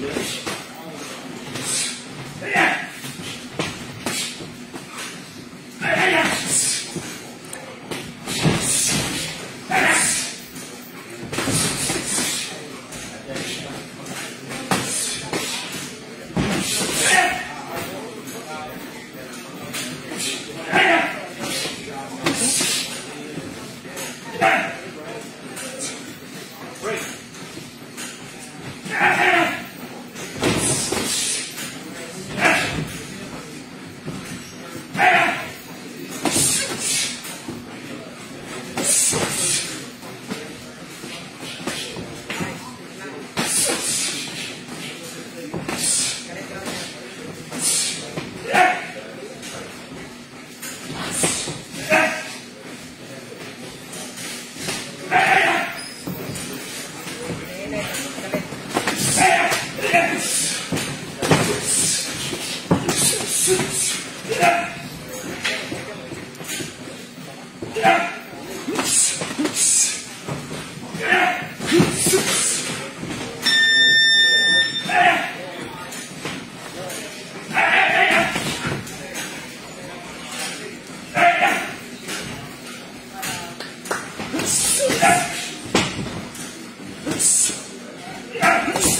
English. Break.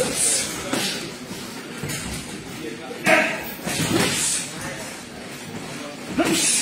biceps. Nice.